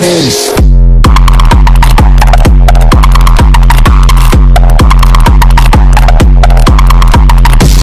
parabéns.